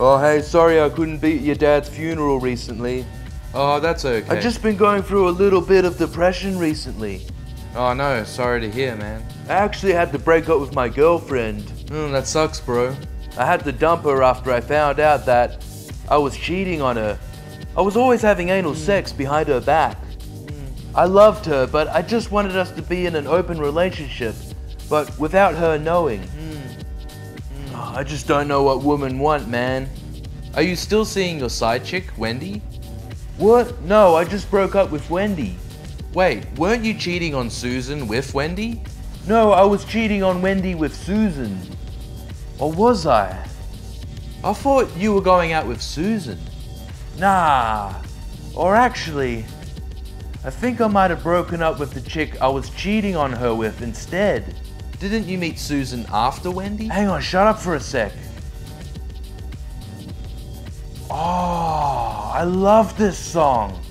Oh, hey, sorry I couldn't be at your dad's funeral recently. Oh, that's okay. I've just been going through a little bit of depression recently. Oh no, sorry to hear, man. I actually had to break up with my girlfriend. Mm, that sucks, bro. I had to dump her after I found out that I was cheating on her. I was always having anal sex behind her back. I loved her, but I just wanted us to be in an open relationship, but without her knowing. I just don't know what women want, man. Are you still seeing your side chick, Wendy? What? No, I just broke up with Wendy. Wait, weren't you cheating on Susan with Wendy? No, I was cheating on Wendy with Susan. Or was I? I thought you were going out with Susan. Nah. Or actually, I think I might have broken up with the chick I was cheating on her with instead. Didn't you meet Susan after Wendy? Hang on, shut up for a sec. Oh, I love this song.